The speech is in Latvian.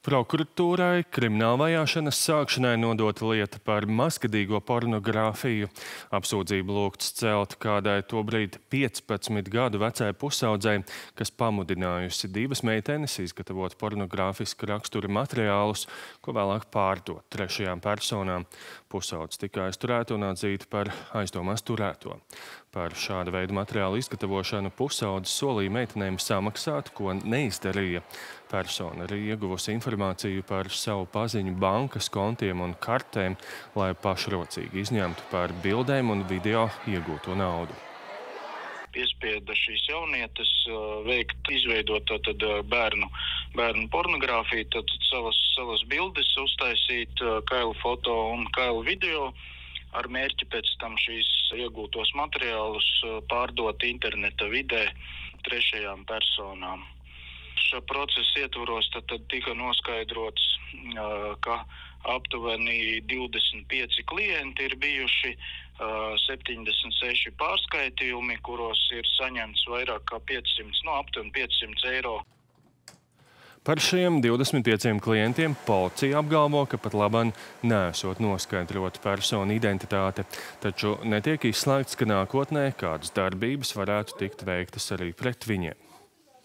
Prokuratūrai kriminālvajāšanas sākšanai nodota lieta par mazgadīgo pornogrāfiju. Apsūdzību lūgts celt kādai tobrīd 15 gadu vecai pusaudzei, kas pamudinājusi divas meitenes izgatavot pornogrāfisku rakstura materiālus, ko vēlāk pārdot trešajām personām. Pusaudz tika aizturēta un atzīta par aizdomās turēto. Par šādu veidu materiālu izgatavošanu pusaudzes solīja meitenēm samaksāt, ko neizdarīja. Persona arī ieguvusi informāciju par savu paziņu bankas kontiem un kartēm, lai pašrocīgi izņemtu par bildēm un video iegūto naudu piespieda šīs jaunietes veikt, izveidot tad bērnu, bērnu pornogrāfiju, tad savas, savas bildes uztaisīt, kailu foto un kailu video ar mērķi pēc tam šīs iegūtos materiālus uh, pārdot interneta vidē trešajām personām. Šā procesa ietvaros tad, tad tika noskaidrots, uh, ka aptuveni 25 klienti ir bijuši, 76 uh, pārskaitījumi, kuros ir saņemts vairāk kā 500, no aptuveni 500 eiro. Par šiem 25 klientiem policija apgalvo, ka pat labam nesot noskaidrota persona identitāte, taču netiek izslēgts, ka nākotnē kādas darbības varētu tikt veiktas arī pret viņiem.